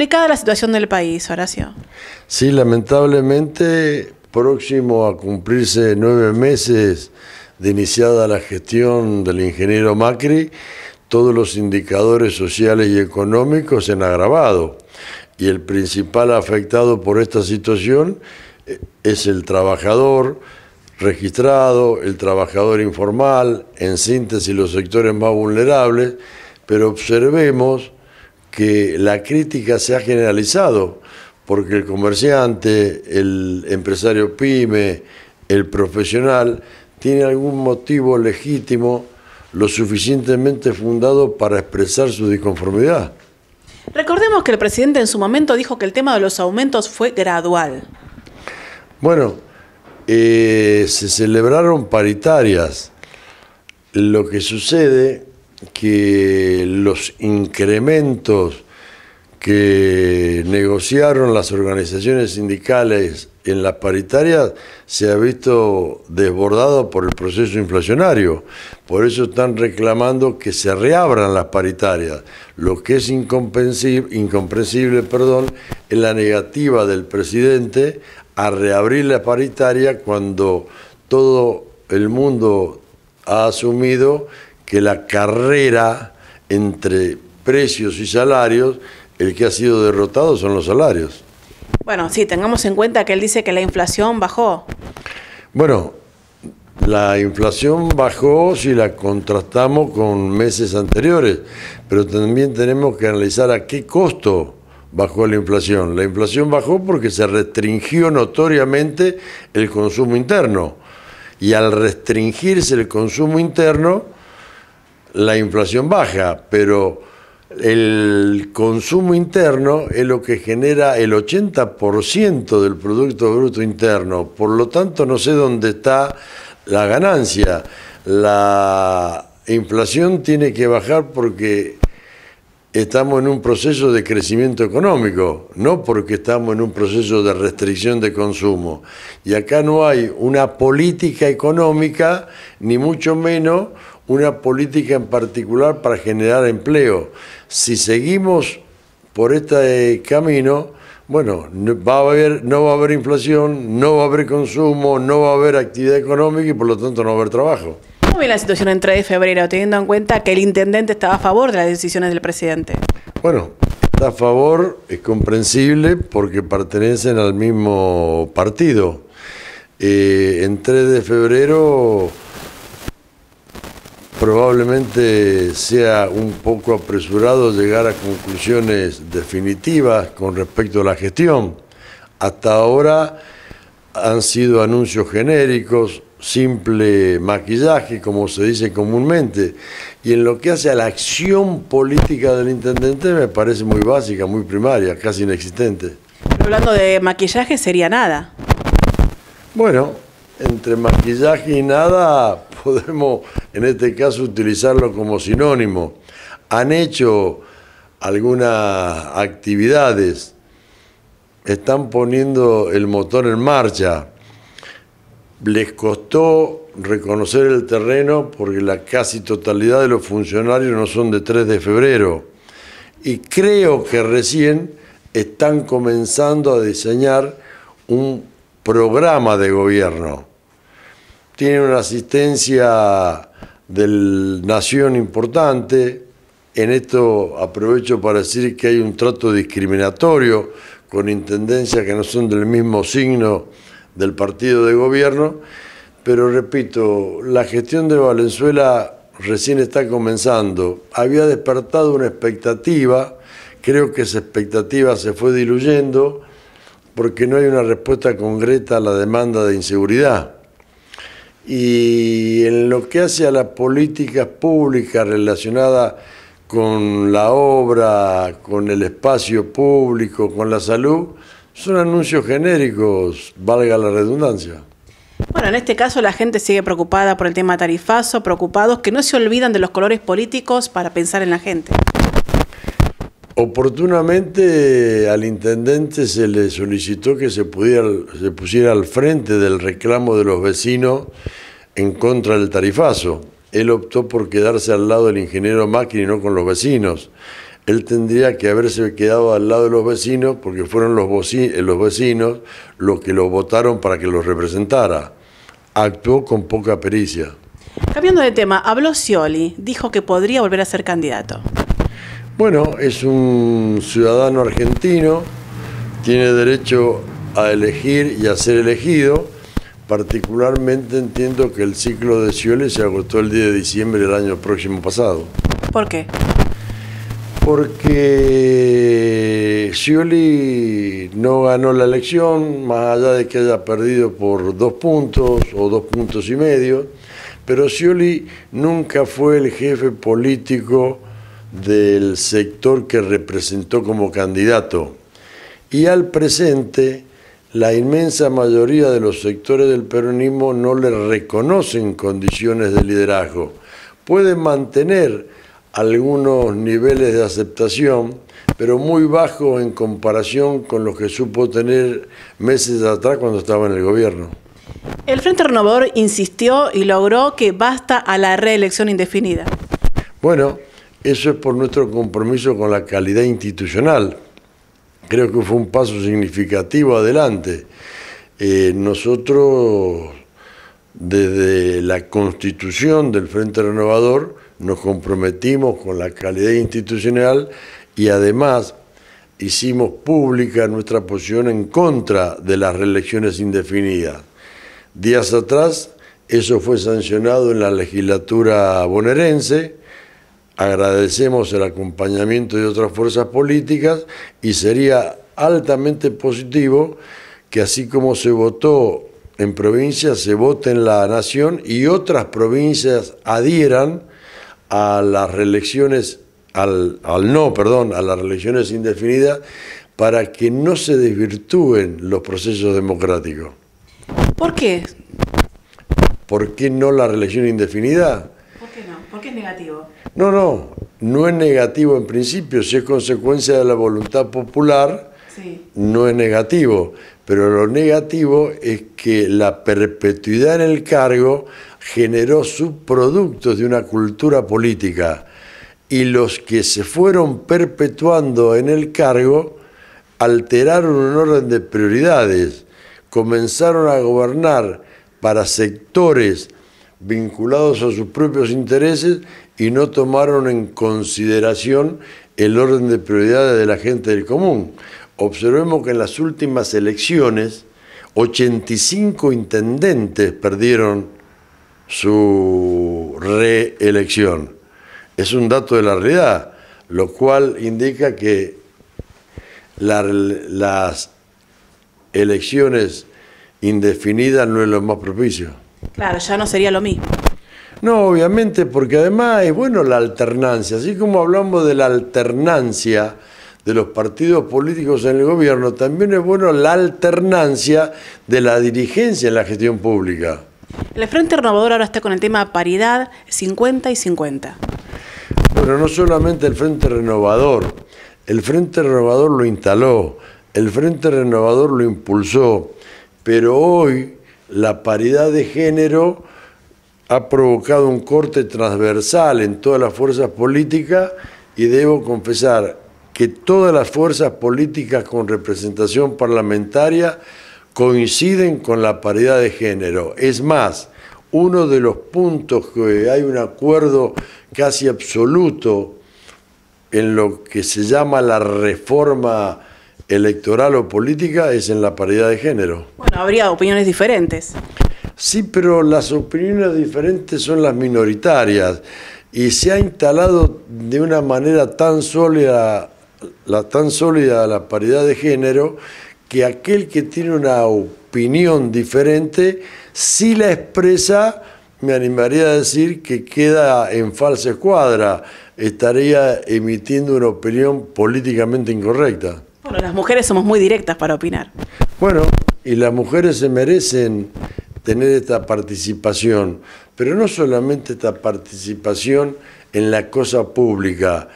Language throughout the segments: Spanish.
Complicada la situación del país, Horacio. Sí, lamentablemente, próximo a cumplirse nueve meses de iniciada la gestión del ingeniero Macri, todos los indicadores sociales y económicos se han agravado. Y el principal afectado por esta situación eh, es el trabajador registrado, el trabajador informal, en síntesis los sectores más vulnerables, pero observemos que la crítica se ha generalizado, porque el comerciante, el empresario pyme, el profesional, tiene algún motivo legítimo lo suficientemente fundado para expresar su disconformidad. Recordemos que el presidente en su momento dijo que el tema de los aumentos fue gradual. Bueno, eh, se celebraron paritarias. Lo que sucede que los incrementos que negociaron las organizaciones sindicales en las paritarias se ha visto desbordado por el proceso inflacionario. Por eso están reclamando que se reabran las paritarias. Lo que es incomprensible, perdón, es la negativa del presidente a reabrir la paritaria cuando todo el mundo ha asumido que la carrera entre precios y salarios, el que ha sido derrotado son los salarios. Bueno, sí, tengamos en cuenta que él dice que la inflación bajó. Bueno, la inflación bajó si la contrastamos con meses anteriores, pero también tenemos que analizar a qué costo bajó la inflación. La inflación bajó porque se restringió notoriamente el consumo interno. Y al restringirse el consumo interno, la inflación baja, pero el consumo interno es lo que genera el 80% del Producto Bruto Interno. Por lo tanto, no sé dónde está la ganancia. La inflación tiene que bajar porque estamos en un proceso de crecimiento económico, no porque estamos en un proceso de restricción de consumo. Y acá no hay una política económica, ni mucho menos una política en particular para generar empleo. Si seguimos por este camino, bueno, va a haber, no va a haber inflación, no va a haber consumo, no va a haber actividad económica y por lo tanto no va a haber trabajo. ¿Cómo ve la situación en 3 de febrero, teniendo en cuenta que el intendente estaba a favor de las decisiones del presidente? Bueno, está a favor, es comprensible porque pertenecen al mismo partido. Eh, en 3 de febrero probablemente sea un poco apresurado llegar a conclusiones definitivas con respecto a la gestión. Hasta ahora han sido anuncios genéricos, simple maquillaje, como se dice comúnmente, y en lo que hace a la acción política del intendente me parece muy básica, muy primaria, casi inexistente. hablando de maquillaje sería nada. Bueno, entre maquillaje y nada podemos en este caso utilizarlo como sinónimo. Han hecho algunas actividades, están poniendo el motor en marcha. Les costó reconocer el terreno porque la casi totalidad de los funcionarios no son de 3 de febrero. Y creo que recién están comenzando a diseñar un programa de gobierno tienen una asistencia del Nación importante. En esto aprovecho para decir que hay un trato discriminatorio con intendencias que no son del mismo signo del partido de gobierno, pero repito, la gestión de Valenzuela recién está comenzando. Había despertado una expectativa, creo que esa expectativa se fue diluyendo porque no hay una respuesta concreta a la demanda de inseguridad. Y en lo que hace a las políticas públicas relacionadas con la obra, con el espacio público, con la salud, son anuncios genéricos, valga la redundancia. Bueno, en este caso la gente sigue preocupada por el tema tarifazo, preocupados que no se olvidan de los colores políticos para pensar en la gente. Oportunamente al intendente se le solicitó que se, pusiera al frente del reclamo de los vecinos en contra del tarifazo. Él optó por quedarse al lado del ingeniero Macri y no con los vecinos. él tendría que haberse quedado al lado de los vecinos porque fueron los, los vecinos los que lo votaron para que los representara. Actuó con poca pericia. Cambiando de tema, habló Scioli, dijo que podría volver a ser candidato. Bueno, es un ciudadano argentino, tiene derecho a elegir y a ser elegido. Particularmente entiendo que el ciclo de Scioli se agotó el día de diciembre del año próximo pasado. ¿Por qué? Porque Scioli no ganó la elección, más allá de que haya perdido por dos puntos o dos puntos y medio, pero Scioli nunca fue el jefe político del sector que representó como candidato. Y al presente, la inmensa mayoría de los sectores del peronismo no le reconocen condiciones de liderazgo. Pueden mantener algunos niveles de aceptación, pero muy bajos en comparación con los que supo tener meses atrás cuando estaba en el gobierno. El Frente Renovador insistió y logró que basta a la reelección indefinida. Bueno, eso es por nuestro compromiso con la calidad institucional. Creo que fue un paso significativo adelante. Eh, nosotros, desde la constitución del Frente Renovador, nos comprometimos con la calidad institucional y además hicimos pública nuestra posición en contra de las reelecciones indefinidas. Días atrás, eso fue sancionado en la legislatura bonaerense, agradecemos el acompañamiento de otras fuerzas políticas y sería altamente positivo que así como se votó en provincias, se vote en la nación y otras provincias adhieran a las reelecciones, al, al no, perdón, a las reelecciones indefinidas para que no se desvirtúen los procesos democráticos. ¿Por qué? ¿Por qué no la reelección indefinida? ¿Por qué no? ¿Por qué es negativo? No, no, no es negativo en principio, si es consecuencia de la voluntad popular, no es negativo, pero lo negativo es que la perpetuidad en el cargo generó subproductos de una cultura política y los que se fueron perpetuando en el cargo alteraron un orden de prioridades, comenzaron a gobernar para sectores vinculados a sus propios intereses y no tomaron en consideración el orden de prioridades de la gente del común. Observemos que en las últimas elecciones 85 intendentes perdieron su reelección. Es un dato de la realidad, lo cual indica que las elecciones indefinidas no es lo más propicio. Claro, ya no sería lo mismo. No, obviamente, porque además es bueno la alternancia. Así como hablamos de la alternancia de los partidos políticos en el gobierno, también es bueno la alternancia de la dirigencia en la gestión pública. El Frente Renovador ahora está con el tema paridad 50 y 50. Bueno, no solamente el Frente Renovador, el Frente Renovador lo instaló, el Frente Renovador lo impulsó, pero hoy la paridad de género ha provocado un corte transversal en todas las fuerzas políticas y debo confesar que todas las fuerzas políticas con representación parlamentaria coinciden con la paridad de género. Es más, uno de los puntos que hay un acuerdo casi absoluto en lo que se llama la reforma electoral o política es en la paridad de género. Bueno, habría opiniones diferentes. Sí, pero las opiniones diferentes son las minoritarias y se ha instalado de una manera tan sólida la, tan sólida la paridad de género que aquel que tiene una opinión diferente, si la expresa, me animaría a decir que queda en falsa escuadra, estaría emitiendo una opinión políticamente incorrecta. Bueno, las mujeres somos muy directas para opinar. Bueno, y las mujeres se merecen tener esta participación, pero no solamente esta participación en la cosa pública.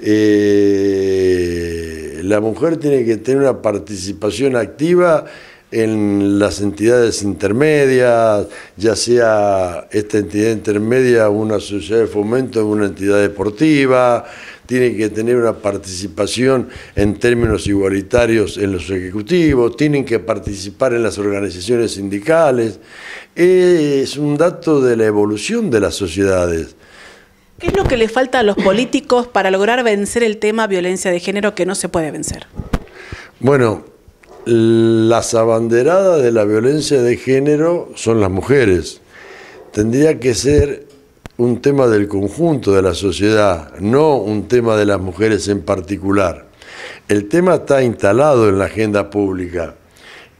Eh, la mujer tiene que tener una participación activa en las entidades intermedias, ya sea esta entidad intermedia una sociedad de fomento, una entidad deportiva, tiene que tener una participación en términos igualitarios en los ejecutivos, tienen que participar en las organizaciones sindicales. Es un dato de la evolución de las sociedades. ¿Qué es lo que le falta a los políticos para lograr vencer el tema violencia de género que no se puede vencer? Bueno, las abanderadas de la violencia de género son las mujeres. Tendría que ser un tema del conjunto de la sociedad, no un tema de las mujeres en particular. El tema está instalado en la agenda pública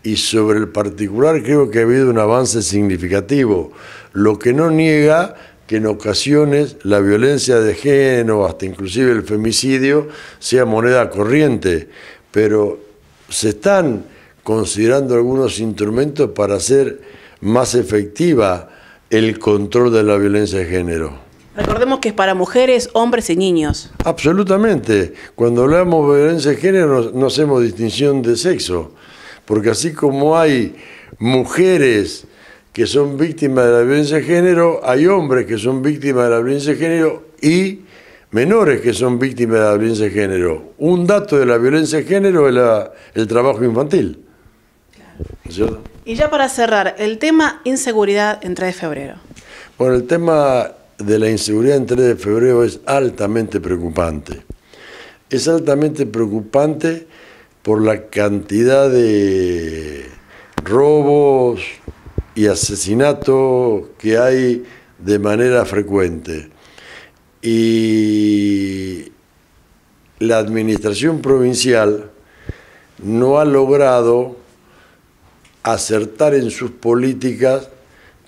y sobre el particular creo que ha habido un avance significativo, lo que no niega que en ocasiones la violencia de género, hasta inclusive el femicidio, sea moneda corriente, pero se están considerando algunos instrumentos para hacer más efectiva el control de la violencia de género. Recordemos que es para mujeres, hombres y niños. Absolutamente. Cuando hablamos de violencia de género no, hacemos distinción de sexo, porque así como hay mujeres que son víctimas de la violencia de género, hay hombres que son víctimas de la violencia de género y menores que son víctimas de la violencia de género. Un dato de la violencia de género es el trabajo infantil. Y ya para cerrar, el tema inseguridad en 3 de febrero. Bueno, el tema de la inseguridad en 3 de febrero es altamente preocupante. Es altamente preocupante por la cantidad de robos y asesinatos que hay de manera frecuente. Y la administración provincial no ha logrado acertar en sus políticas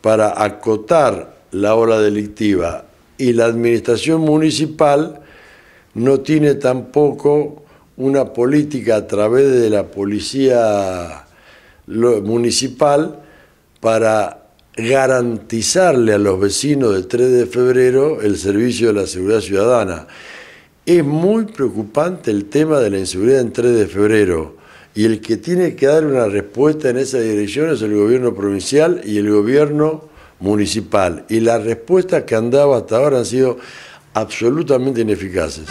para acotar la ola delictiva y la administración municipal no tiene tampoco una política a través de la policía municipal para garantizarle a los vecinos del 3 de febrero el servicio de la seguridad ciudadana. Es muy preocupante el tema de la inseguridad en 3 de febrero y el que tiene que dar una respuesta en esa dirección es el gobierno provincial y el gobierno municipal. Y las respuestas que han dado hasta ahora han sido absolutamente ineficaces.